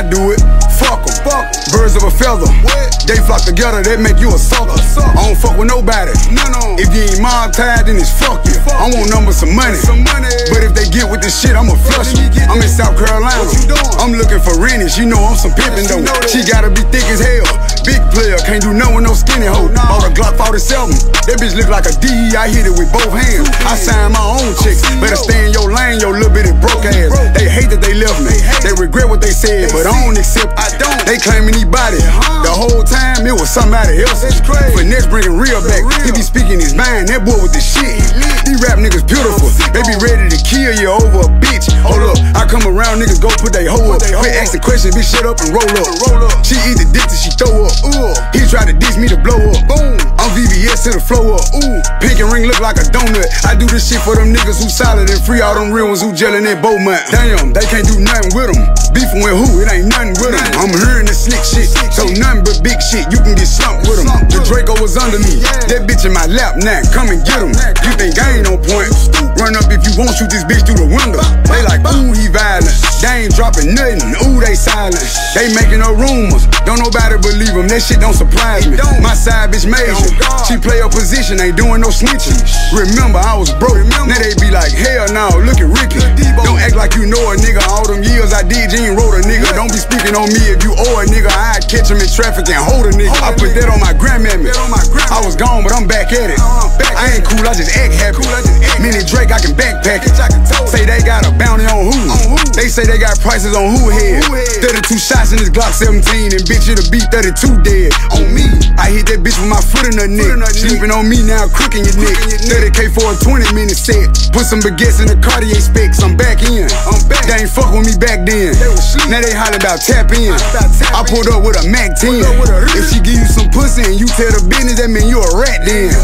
I do it. Fuck 'em. Fuck. Birds of a feather. They flock together, they make you a sucker. I don't fuck with nobody. If you ain't mob tied, then it's fuck you. I want numbers some money. Some money. But if they get with this shit, I'ma flush get I'm in. South Carolina. What you doing? I'm looking for Renny. She know I'm some pimpin' though. She gotta be thick as hell. Big player, can't do nothing with no skinny hoe. Bought a Glock 47. That bitch look like a D. I hit it with both hands. I signed my own chicks. CEO. Better stay in your lane, your little bitty broke ass. They hate that they left me. They regret what they said, but I don't accept. I don't. They claiming he body. Uh-huh. The whole time it was somebody else. Finesse bringing real back. He be speaking his mind. That boy with the shit. These rap niggas beautiful. They be ready to kill you over a bitch. Hold up. I come around, niggas go put they hoe up. Quit asking questions, bitch, shut up and roll up. roll up. She eat the dick till she throw up. He tried to diss me to blow up. To the flow up. Ooh. Pink and ring look like a donut. I do this shit for them niggas who solid and free all them real ones who gelling in Beaumont. Damn, they can't do nothing with them. Beefing with who? It ain't nothing with them. I'm hearing the slick shit. So nothing but big shit. You can get slumped with them. Was under me. That bitch in my lap now. Come and get him. You think I ain't on point? Run up if you want, shoot this bitch through the window. They like, ooh, he violent. They ain't dropping nothing. Ooh, they silent. They making up rumors. Don't nobody believe them. That shit don't surprise me. My side bitch major. Oh, She play her position, ain't doing no snitching. Remember, I was broke. Now they be like, hell no, look at Ricky. Don't act like you know a nigga. All them years I did, you ain't wrote a nigga. Don't be speaking on me if you owe a nigga. Catch him in traffic and hold a nigga. I put that on my grandmammy. That on my grandmammy. I was gone, but I'm back at it. Uh, back I ain't cool, I just act happy. Cool, I just act Mini Draco, I can backpack it. I can tow. Say they got a bounty on who? They say they got prices on who head. who head? 32 shots in this Glock 17, and bitch, it'll be 32 dead. On me, I hit that bitch with my foot in her neck. in. Sleeping on me now, crooking your neck. Crooking your 30k for a 20 minute set. Put some baguettes in the Cartier specs. I'm back in. I'm back. They ain't fuck with me back then. They. Now they hollering about tap in. I pulled up with a Mac 10. a If she give you some pussy and you tell the business, that mean you a rat then.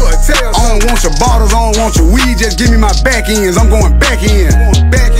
I don't want your bottles, I don't want your weed. Just give me my back ends. I'm going back in. Going back